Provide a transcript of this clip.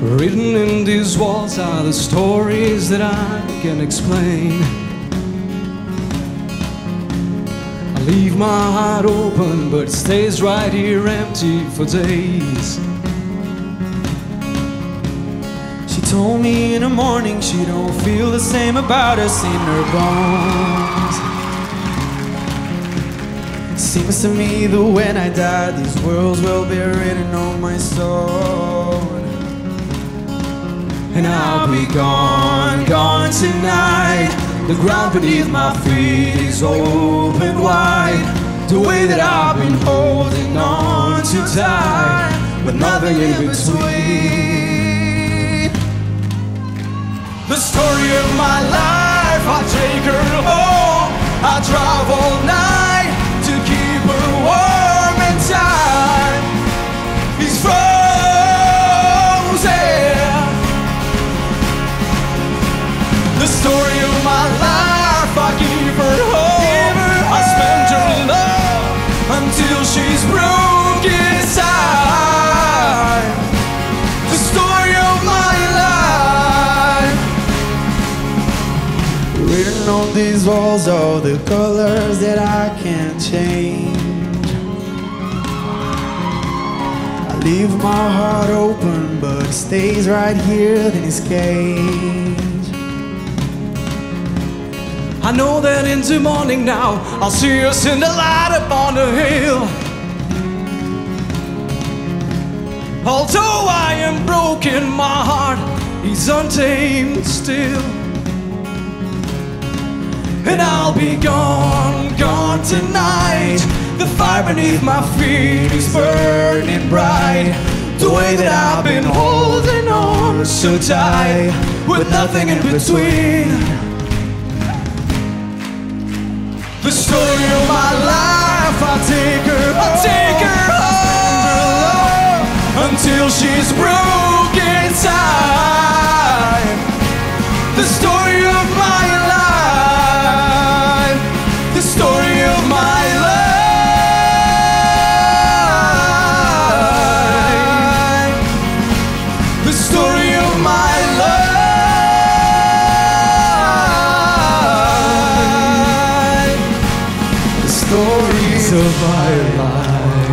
Written in these walls are the stories that I can explain. I leave my heart open, but it stays right here empty for days. She told me in the morning she don't feel the same about us in her bones. Seems to me that when I die, these words will be written on my soul. And I'll be gone, gone tonight. The ground beneath my feet is open wide. The way that I've been holding on too tight, with nothing in between. The story of my life, I take her home. I drive The story of my life, I give her hope. I spend her love until she's broken inside. The story of my life. Written on these walls are the colors that I can't change. I leave my heart open, but it stays right here in its cage. I know that into morning now I'll see us in the light upon the hill. Although I am broken, my heart is untamed still. And I'll be gone, gone tonight. The fire beneath my feet is burning bright. The way that I've been holding on so tight, with nothing in between. The story of my life, I take her, I take her home until she's broken inside. The story stories of my life.